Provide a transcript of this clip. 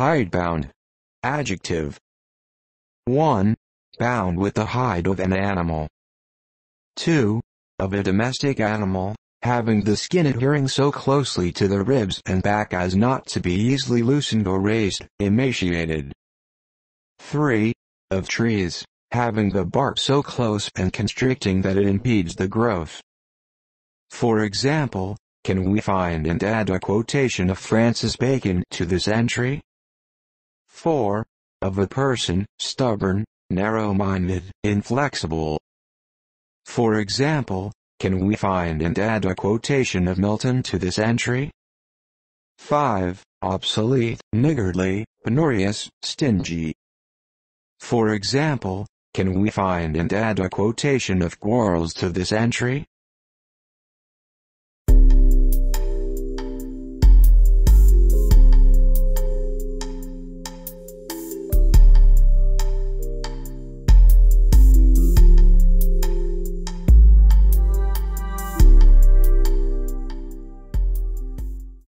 Hidebound. Adjective. 1. Bound with the hide of an animal. 2. Of a domestic animal, having the skin adhering so closely to the ribs and back as not to be easily loosened or raised, emaciated. 3. Of trees, having the bark so close and constricting that it impedes the growth. For example, can we find and add a quotation of Francis Bacon to this entry? 4. Of a person, stubborn, narrow-minded, inflexible. For example, can we find and add a quotation of Milton to this entry? 5. Obsolete, niggardly, penurious, stingy. For example, can we find and add a quotation of Quarles to this entry?